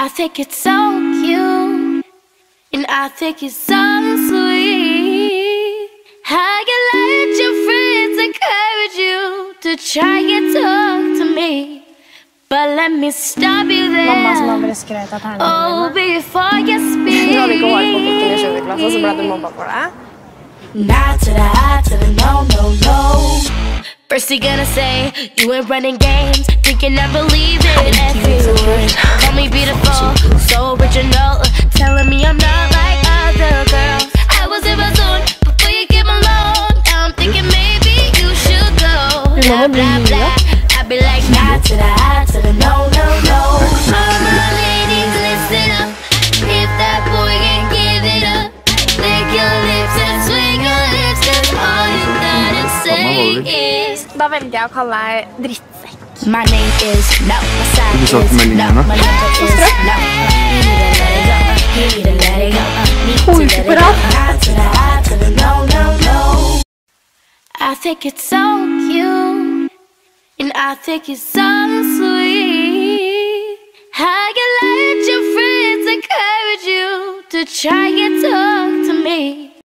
I think it's so cute, and I think it's so sweet. How you let your friends encourage you to try and talk to me. But let me stop you Mamma som har there. Oh, before you hadde ikke hår på bukken i 7. klasse, og så ble speak. mobba for det. Nah to the high to the no, no, no. First you gonna say you ain't running games, thinking I believe it every word. Telling me I'm not like other girls. I was in my zone before you came along. Now I'm thinking maybe you should go. Blah blah blah. I be like nah to the high to the no, no, no. All my ladies, listen up. If that boy ain't give it up, lick your lips and swing your hips, 'cause all you gotta say is. Da velger jeg å kalle deg drittsekk. My name is no, my sign is no, my number is I think it's so cute, and I think it's so sweet. How you let your friends encourage you to try and talk to me.